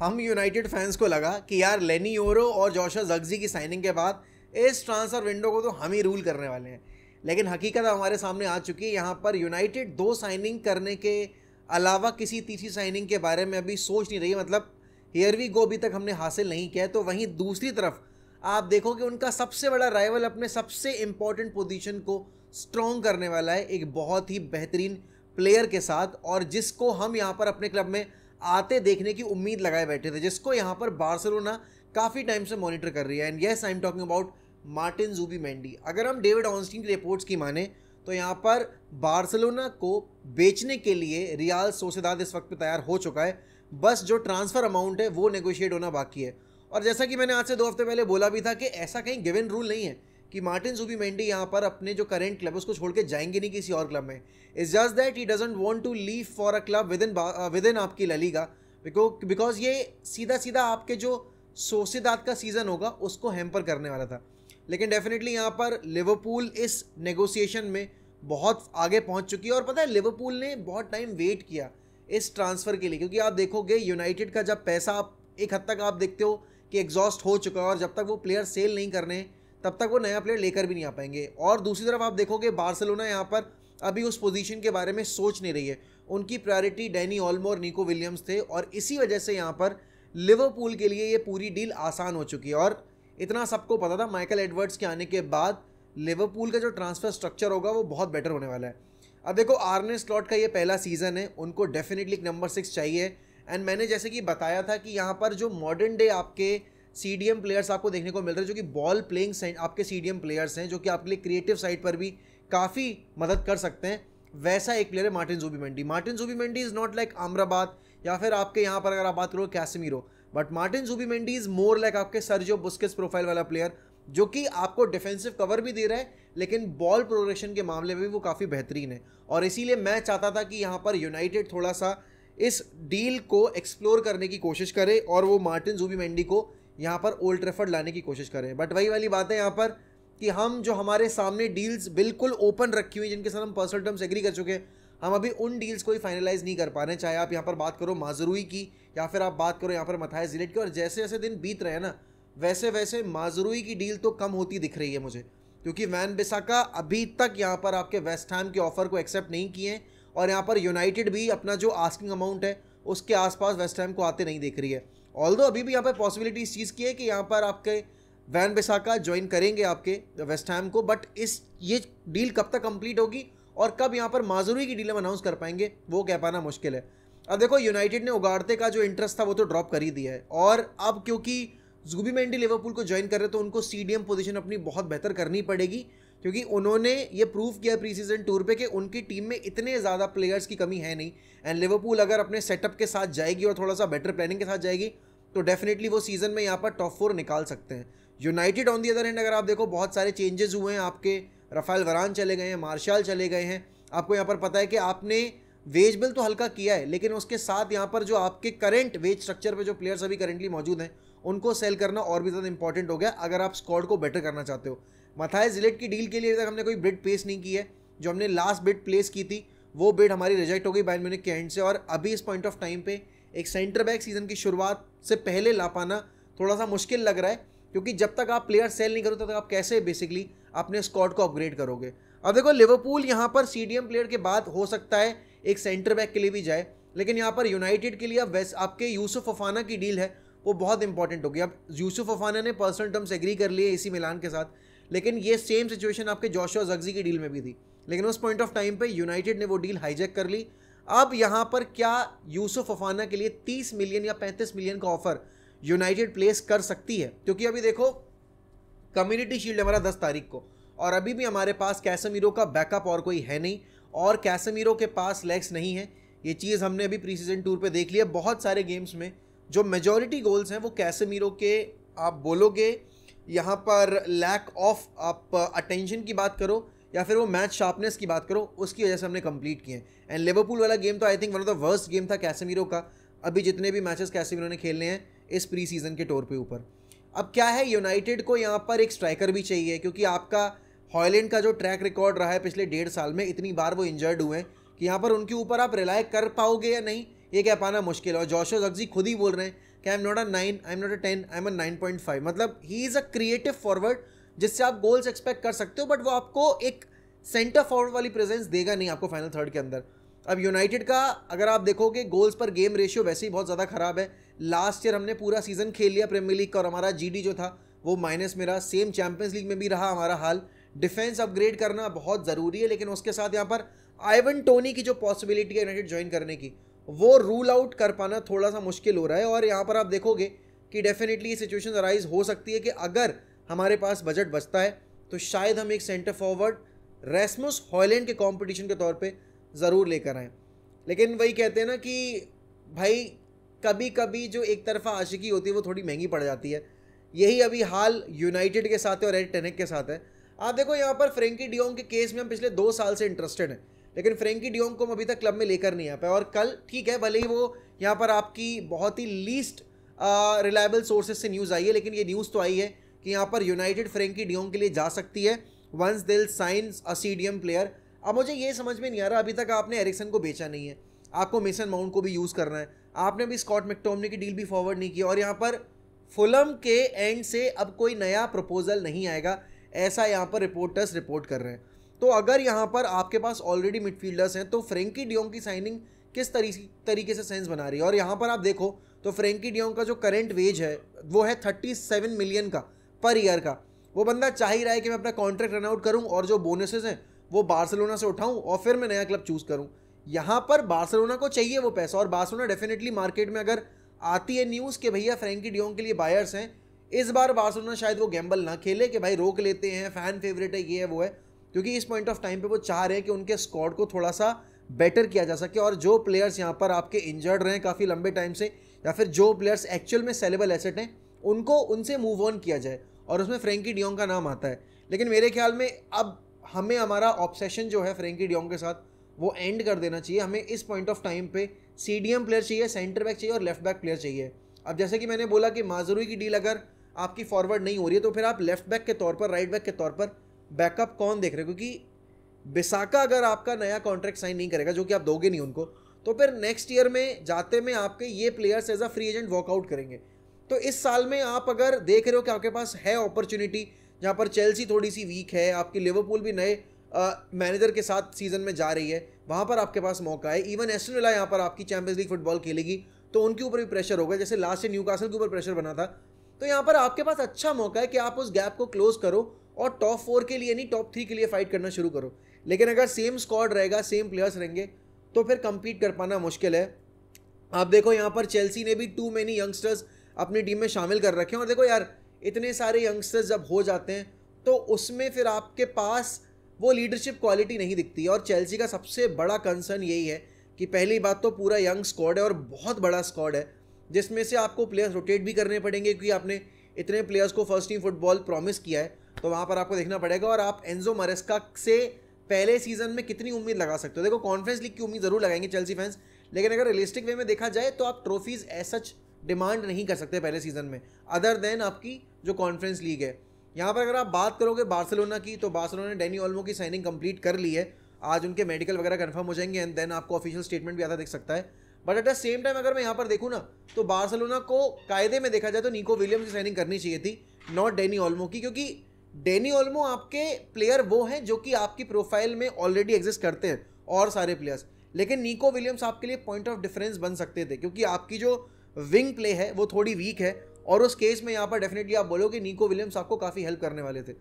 हम United fans को लगा कि यार लेनी ओरो और जोशा जगजी की साइनिंग के बाद इस ट्रांसफ़र विंडो को तो हम ही रूल करने वाले हैं। लेकिन हकीकत हमारे सामने आ चुकी है, यहाँ पर यूनाइटेड दो साइनिंग करने के अलावा किसी तीसरी साइनिंग के बारे में अभी सोच नहीं रही मतलब हेयर वी गो अभी तक हमने हासिल नहीं किया है। तो वहीं दूसरी तरफ़ आप देखो कि उनका सबसे बड़ा राइवल अपने सबसे इंपॉर्टेंट पोजीशन को स्ट्रॉन्ग करने वाला है एक बहुत ही बेहतरीन प्लेयर के साथ और जिसको हम यहाँ पर अपने क्लब में आते देखने की उम्मीद लगाए बैठे थे, जिसको यहाँ पर बार्सिलोना काफ़ी टाइम से मॉनिटर कर रही है। And yes I am talking about Martin Zubimendi अगर हम डेविड ऑनस्टीन की रिपोर्ट्स की माने तो यहाँ पर बार्सिलोना को बेचने के लिए रियाल सोसेदाद इस वक्त पे तैयार हो चुका है। बस जो ट्रांसफ़र अमाउंट है, वो नेगोशिएट होना बाकी है। और जैसा कि मैंने आज से दो हफ़्ते पहले बोला भी था कि ऐसा कहीं गिवन रूल नहीं है। कि मार्टिन जूबी मेंडी यहाँ पर अपने जो करेंट क्लब है, उसको छोड़ के जाएँगे नहीं किसी और क्लब में। Is just that he doesn't want to leave for a club within within आपकी ललीगा बिकॉज़ ये सीधा सीधा आपके जो सोसेदात का सीज़न होगा, उसको हैम्पर करने वाला था। लेकिन डेफिनेटली यहाँ पर लिवरपूल इस नेगोशिएशन में बहुत आगे पहुँच चुकी है, और पता है लिवरपूल ने बहुत टाइम वेट किया इस ट्रांसफ़र के लिए, क्योंकि आप देखोगे यूनाइटेड का जब पैसा आप, एक हद तक आप देखते हो कि एग्जॉस्ट हो चुका है, और जब तक वो प्लेयर सेल नहीं करने तब तक वो नया प्लेयर लेकर भी नहीं आ पाएँगे। और दूसरी तरफ़ आप देखोगे बार्सिलोना यहाँ पर अभी उस पोजीशन के बारे में सोच नहीं रही है। उनकी प्रायोरिटी डैनी ऑलमो और निको विलियम्स थे और इसी वजह से यहाँ पर लिवरपूल के लिए ये पूरी डील आसान हो चुकी है। और इतना सबको पता था, माइकल एडवर्ड्स के आने के बाद लिवरपूल का जो ट्रांसफ़र स्ट्रक्चर होगा वो बहुत बेटर होने वाला है। अब देखो, आर्ने स्लॉट का ये पहला सीज़न है, उनको डेफिनेटली नंबर सिक्स चाहिए। एंड मैंने जैसे कि बताया था कि यहाँ पर जो मॉडर्न डे आपके सीडीएम प्लेयर्स आपको देखने को मिल रहे हैं, जो कि बॉल प्लेइंग आपके सीडीएम प्लेयर्स हैं, जो कि आपके लिए क्रिएटिव साइड पर भी काफ़ी मदद कर सकते हैं। वैसा एक प्लेयर है Martin Zubimendi Martin Zubimendi is not like Amrabat या फिर आपके यहाँ पर अगर आप बात करो Casemiro but Martin Zubimendi is more like आपके सर्जो बुस्किस प्रोफ़ाइल वाला प्लेयर जो कि आपको डिफेंसिव कवर भी दे रहा है, लेकिन बॉल प्रोग्रेशन के मामले में भी वो काफ़ी बेहतरीन है। और इसीलिए मैं चाहता था कि यहाँ पर यूनाइटेड थोड़ा सा इस डील को एक्सप्लोर करने की कोशिश करे और वो मार्टिन जूबी मेंडी को यहाँ पर ओल्ड ट्रेफर्ड लाने की कोशिश करें। बट वही वाली बात है यहाँ पर कि हम जो हमारे सामने डील्स बिल्कुल ओपन रखी हुई, जिनके साथ हम पर्सनल टर्म्स एग्री कर चुके हैं, हम अभी उन डील्स को ही फाइनलाइज नहीं कर पा रहे हैं। चाहे आप यहाँ पर बात करो माजरूई की, या फिर आप बात करो यहाँ पर मथाए जिलेट की, और जैसे जैसे दिन बीत रहे हैं ना वैसे वैसे माजरूई की डील तो कम होती दिख रही है मुझे। क्योंकि वैन बिसाका अभी तक यहाँ पर आपके वेस्ट हैम के ऑफ़र को एक्सेप्ट नहीं किए और यहाँ पर यूनाइटेड भी अपना जो आस्किंग अमाउंट है, उसके आसपास वेस्ट हैम को आते नहीं देख रही है। ऑल अभी भी यहाँ पर पॉसिबिलिटी इस चीज़ की है कि यहाँ पर आपके वैन बिसाका ज्वाइन करेंगे आपके वेस्ट हैम को बट इस, ये डील कब तक कंप्लीट होगी और कब यहाँ पर माजूरी की डील हम अनाउंस कर पाएँगे, वो कह पाना मुश्किल है। अब देखो यूनाइटेड ने उगाड़ते का जो इंटरेस्ट था वो तो ड्रॉप कर ही दिया है। और अब क्योंकि जूबी मेंडी लिवरपूल को ज्वाइन कर रहे तो उनको सी पोजीशन अपनी बहुत बेहतर करनी पड़ेगी। क्योंकि उन्होंने ये प्रूव किया प्री सीज़न टूर पे कि उनकी टीम में इतने ज़्यादा प्लेयर्स की कमी है नहीं। एंड लिवरपूल अगर अपने सेटअप के साथ जाएगी और थोड़ा सा बेटर प्लानिंग के साथ जाएगी तो डेफिनेटली वो सीज़न में यहाँ पर टॉप फोर निकाल सकते हैं। United on the other hand अगर आप देखो, बहुत सारे चेंजेस हुए हैं। आपके रफ़ाइल वरान चले गए हैं मार्शाल चले गए हैं। आपको यहाँ पर पता है कि आपने वेज बिल तो हल्का किया है, लेकिन उसके साथ यहाँ पर जो आपके करेंट वेज स्ट्रक्चर पे जो प्लेयर्स अभी करेंटली मौजूद हैं, उनको सेल करना और भी ज़्यादा इंपॉर्टेंट हो गया। अगर आप स्कॉड को बेटर करना चाहते हो मथाए जिलेट की डील के लिए तक हमने कोई बिड पेश नहीं की है। जो हमने लास्ट बिड प्लेस की थी, वो बिड हमारी रिजेक्ट हो गई बाइन म्यूनिक के एंड से और अभी इस पॉइंट ऑफ़ टाइम पे एक सेंटर बैक सीज़न की शुरुआत से पहले ला पाना थोड़ा सा मुश्किल लग रहा है, क्योंकि जब तक आप प्लेयर सेल नहीं करो तब तक आप कैसे बेसिकली अपने स्कॉट को अपग्रेड करोगे? अब देखो लिवरपूल यहाँ पर सीडीएम प्लेयर के बाद हो सकता है एक सेंटर बैक के लिए भी जाए, लेकिन यहाँ पर यूनाइटेड के लिए अब वेस्ट आपके यूसुफ अफाना की डील है, वो बहुत इंपॉर्टेंट होगी। अब यूसुफ अफाना ने पर्सनल टर्म्स एग्री कर लिए इसी मिलान के साथ। लेकिन ये सेम सिचुएशन आपके जोशो जगजी की डील में भी थी। लेकिन उस पॉइंट ऑफ़ टाइम पे यूनाइटेड ने वो डील हाईजैक कर ली। अब यहाँ पर क्या यूसुफ अफाना के लिए तीस मिलियन या पैंतीस मिलियन का ऑफ़र यूनाइटेड प्लेस कर सकती है? क्योंकि अभी देखो कम्युनिटी शील्ड हमारा दस तारीख को। और अभी भी हमारे पास कैसमीरो का बैकअप और कोई है नहीं। और कैसमीरो के पास लेग्स नहीं है। ये चीज़ हमने अभी प्री सीज़न टूर पर देख लिया बहुत सारे गेम्स में जो मेजोरिटी गोल्स हैं वो कैसेमीरो के आप बोलोगे यहाँ पर लैक ऑफ़ आप अटेंशन की बात करो, या फिर वो मैच शार्पनेस की बात करो, उसकी वजह से हमने कंप्लीट किए एंड लिवरपूल वाला गेम तो I think one of the worst game था कैसेमीरो का। अभी जितने भी मैचेस कैसेमीरो ने खेलने हैं, इस प्री सीज़न के टोर पे ऊपर। अब क्या है यूनाइटेड को यहाँ पर एक स्ट्राइकर भी चाहिए, क्योंकि आपका हॉयलैंड का जो ट्रैक रिकॉर्ड रहा है पिछले डेढ़ साल में, इतनी बार वो इंजर्ड हुए हैं कि यहाँ पर उनके ऊपर आप रिलाय कर पाओगे या नहीं। ये कह पाना मुश्किल है। और जोशो जगजी खुद ही बोल रहे हैं कि I am not a nine I am not a ten I am a nine point five मतलब he is a creative forward जिससे आप गोल्स एक्सपेक्ट कर सकते हो बट वो आपको एक सेंटर फॉरवर्ड वाली प्रेजेंस देगा नहीं आपको फाइनल थर्ड के अंदर। अब यूनाइटेड का, अगर आप देखोगे गोल्स पर गेम रेशियो वैसे ही बहुत ज़्यादा ख़राब है। लास्ट ईयर हमने पूरा सीज़न खेल लिया प्रीमियर लीग का और हमारा जीडी जो था, वो माइनस में रहा। सेम चैंपियंस लीग में भी रहा हमारा हाल। डिफेंस अपग्रेड करना बहुत ज़रूरी है, लेकिन उसके साथ यहाँ पर आइवन टोनी की जो पॉसिबिलिटी है यूनाइटेड ज्वाइन करने की वो रूल आउट कर पाना थोड़ा सा मुश्किल हो रहा है और यहाँ पर आप देखोगे कि डेफिनेटली ये सिचुएशन अराइज हो सकती है कि अगर हमारे पास बजट बचता है तो शायद हम एक सेंटर फॉरवर्ड रेसमस हॉलैंड के कंपटीशन के तौर पे ज़रूर लेकर आएँ। लेकिन वही कहते हैं ना कि भाई कभी कभी जो एक तरफा आशिकी होती है, वो थोड़ी महँगी पड़ जाती है। यही अभी हाल यूनाइटेड के साथ है और एड टेनिक के साथ है। आप देखो यहाँ पर फ्रेंकी डियोंग के केस में हम पिछले दो साल से इंटरेस्टेड हैं। लेकिन फ्रेंकी डियोंग को अभी तक क्लब में लेकर नहीं आ पाए। और कल, ठीक है, भले ही वो यहाँ पर आपकी बहुत ही लीस्ट रिलायबल सोर्सेज से न्यूज़ आई है, लेकिन ये न्यूज़ तो आई है कि यहाँ पर यूनाइटेड फ्रेंकी डियोंग के लिए जा सकती है। वंस दिल साइंस अ प्लेयर अब मुझे ये समझ में नहीं आ रहा, अभी तक आपने एरिक्सन को बेचा नहीं है। आपको मेसन माउंट को भी यूज़ करना है। आपने भी स्कॉट मैकटोमने की डील भी फॉरवर्ड नहीं की। और यहाँ पर फुलम के एंड से अब कोई नया प्रपोजल नहीं आएगा, ऐसा यहाँ पर रिपोर्टर्स रिपोर्ट कर रहे हैं। तो अगर यहाँ पर आपके पास ऑलरेडी मिडफील्डर्स हैं तो फ्रेंकी डियोंग की साइनिंग किस तरीके से सेंस बना रही है? और यहाँ पर आप देखो तो फ्रेंकी डियोंग का जो करेंट वेज है, वो है थर्टी सेवन मिलियन का पर ईयर का। वो बंदा चाह ही रहा है कि मैं अपना कॉन्ट्रैक्ट रन आउट करूँ और जो बोनसेस हैं, वो बार्सिलोना से उठाऊँ और फिर मैं नया क्लब चूज़ करूँ। यहाँ पर बार्सिलोना को चाहिए वो पैसा और बार्सिलोना डेफिनेटली मार्केट में अगर आती है न्यूज़ कि भैया फ्रेंकी डियोंग के लिए बायर्स हैं, इस बार बार्सिलोना शायद वो गैम्बल ना खेले कि भाई रोक लेते हैं फ़ैन फेवरेट है, ये है, वो है। क्योंकि इस पॉइंट ऑफ़ टाइम पे वो चाह रहे हैं कि उनके स्कॉड को थोड़ा सा बेटर किया जा सके और जो प्लेयर्स यहाँ पर आपके इंजर्ड रहे हैं काफ़ी लंबे टाइम से, या फिर जो प्लेयर्स एक्चुअल में सेलेबल एसेट हैं, उनको उनसे मूव ऑन किया जाए और उसमें फ्रेंकी डियोंग का नाम आता है। लेकिन मेरे ख्याल में अब हमें हमारा ऑब्सेशन जो है फ्रेंकी डियोंग के साथ, वो एंड कर देना चाहिए। हमें इस पॉइंट ऑफ़ टाइम पे सी प्लेयर चाहिए सेंटर बैक चाहिए और लेफ़्ट बैक प्लेयर चाहिए। अब जैसे कि मैंने बोला कि माजरूई की डील अगर आपकी फॉरवर्ड नहीं हो रही है तो फिर आप लेफ़्ट बैक के तौर पर राइट बैक के तौर पर बैकअप कौन देख रहे हो? क्योंकि बिसाका अगर आपका नया कॉन्ट्रैक्ट साइन नहीं करेगा, जो कि आप दोगे नहीं उनको तो फिर नेक्स्ट ईयर में जाते में आपके ये players as a free agent work out करेंगे। तो इस साल में आप अगर देख रहे हो कि आपके पास है अपॉर्चुनिटी जहाँ पर चेल्सी थोड़ी सी वीक है, आपकी लिवरपूल भी नए मैनेजर के साथ सीज़न में जा रही है, वहाँ पर आपके पास मौका है। इवन एस्टन यहाँ पर आपकी चैंपियंस लीग फुटबॉल खेलेगी तो उनके ऊपर भी प्रेशर होगा। जैसे लास्ट ईयर न्यू कासल के ऊपर प्रेशर बना था। तो यहाँ पर आपके पास अच्छा मौका है कि आप उस गैप को क्लोज करो और टॉप फोर के लिए नहीं टॉप थ्री के लिए फाइट करना शुरू करो। लेकिन अगर सेम स्क्वाड रहेगा सेम प्लेयर्स रहेंगे तो फिर कंपीट कर पाना मुश्किल है। आप देखो यहाँ पर चेल्सी ने भी टू मेनी यंगस्टर्स अपनी टीम में शामिल कर रखे हैं। और देखो यार, इतने सारे यंगस्टर्स जब हो जाते हैं तो उसमें फिर आपके पास वो लीडरशिप क्वालिटी नहीं दिखती। और चेल्सी का सबसे बड़ा कंसर्न यही है कि पहली बात तो पूरा यंग स्क्वाड है और बहुत बड़ा स्क्वाड है, जिसमें से आपको प्लेयर्स रोटेट भी करने पड़ेंगे, क्योंकि आपने इतने प्लेयर्स को फ़र्स्ट टीम फुटबॉल प्रॉमिस किया है। तो वहाँ पर आपको देखना पड़ेगा और आप एनजो मरेस्का से पहले सीज़न में कितनी उम्मीद लगा सकते हो? देखो कॉन्फ्रेंस लीग की उम्मीद ज़रूर लगाएँगे चेल्सी फैंस लेकिन अगर रियलिस्टिक वे में देखा जाए तो आप ट्रॉफीज एज सच डिमांड नहीं कर सकते पहले सीज़न में अदर देन आपकी जो कॉन्फ्रेंस लीग है। यहाँ पर अगर आप बात करोगे बार्सिलोना की तो बार्सिलोना ने डैनी ऑल्मो की साइनिंग कंप्लीट कर ली है। आज उनके मेडिकल वगैरह कंफर्म हो जाएँगे एंड देन आपको ऑफिशियल स्टेटमेंट भी आता दिख सकता है। But at the same time अगर मैं यहाँ पर देखूँ ना तो बार्सिलोना को कायदे में देखा जाए तो निको विलियम्स की साइनिंग करनी चाहिए थी नॉट डैनी ऑल्मो की, क्योंकि डैनी ऑल्मो आपके प्लेयर वो हैं जो कि आपकी प्रोफ़ाइल में ऑलरेडी एग्जिस्ट करते हैं, और सारे प्लेयर्स लेकिन निको विलियम्स आपके लिए पॉइंट ऑफ़ डिफरेंस बन सकते थे, क्योंकि आपकी जो विंग प्ले है, वो थोड़ी वीक है, और उस केस में यहाँ पर डेफिनेटली आप बोलोगे नीको विलियम्स आपको काफ़ी हेल्प करने वाले थे।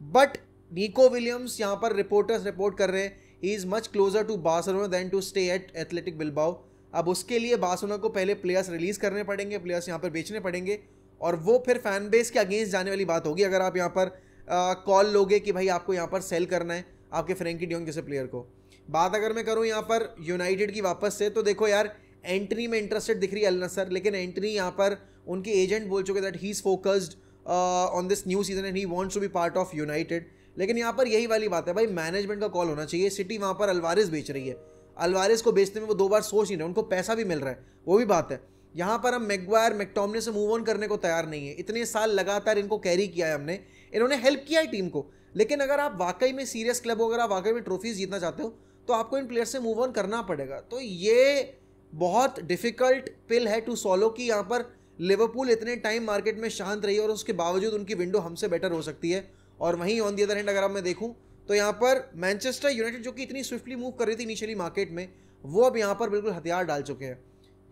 बट नीको विलियम्स यहाँ पर रिपोर्टर्स रिपोर्ट कर रहे हैं he is much closer to Barcelona than to stay at Athletic Bilbao अब उसके लिए बार्सलोना को पहले प्लेयर्स रिलीज़ करने पड़ेंगे प्लेयर्स यहाँ पर बेचने पड़ेंगे, और वो फिर फ़ैन बेस के अगेंस्ट जाने वाली बात होगी। अगर आप यहाँ पर कॉल लोगे कि भाई आपको यहाँ पर सेल करना है, आपके फ्रेंकी डियोंग जैसे प्लेयर को। बात अगर मैं करूँ यहाँ पर यूनाइटेड की वापस से तो देखो यार एंट्री में इंटरेस्टेड दिख रही है अल नसर लेकिन एंट्री यहाँ पर उनके एजेंट बोल चुके that he is focused on this new season and he wants to be part of United लेकिन यहाँ पर यही वाली बात है, भाई मैनेजमेंट का कॉल होना चाहिए। सिटी वहाँ पर अलवारिस बेच रही है। अलवारिस को बेचने में वो दो बार सोच नहीं रहे, उनको पैसा भी मिल रहा है, वो भी बात है। यहाँ पर हम मैगवायर मैकटॉमने से मूव ऑन करने को तैयार नहीं है। इतने साल लगातार इनको कैरी किया है हमने इन्होंने हेल्प किया है टीम को। लेकिन अगर आप वाकई में सीरियस क्लब हो, अगर आप वाकई में ट्रॉफीज जीतना चाहते हो तो आपको इन प्लेयर से मूव ऑन करना पड़ेगा। तो ये बहुत डिफ़िकल्ट पिल है टू सॉलो कि यहाँ पर लिवरपूल इतने टाइम मार्केट में शांत रही और उसके बावजूद उनकी विंडो हमसे बेटर हो सकती है। और वहीं ऑन दी अदर हैंड अगर आप मैं देखूँ तो यहाँ पर मैनचेस्टर यूनाइटेड जो कि इतनी स्विफ्टली मूव कर रही थी इनिशियली मार्केट में, वो अब यहाँ पर बिल्कुल हथियार डाल चुके हैं।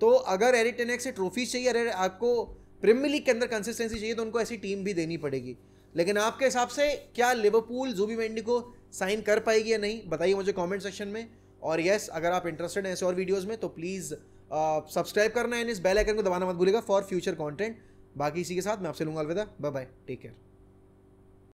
तो अगर एरिक टेनेक से ट्रॉफीज चाहिए, अगर आपको प्रीमियर लीग के अंदर कंसिस्टेंसी चाहिए तो उनको ऐसी टीम भी देनी पड़ेगी। लेकिन आपके हिसाब से क्या लिवरपूल जूबी मेंडी को साइन कर पाएगी या नहीं? बताइए मुझे कमेंट सेक्शन में। और यस अगर आप इंटरेस्टेड हैं ऐसे और वीडियोस में तो प्लीज़ सब्सक्राइब करना है इस बेल आइकन को दबाना मत भूलिएगा फॉर फ्यूचर कंटेंट बाकी इसी के साथ मैं आपसे लूँगा अलविदा। Bye bye take care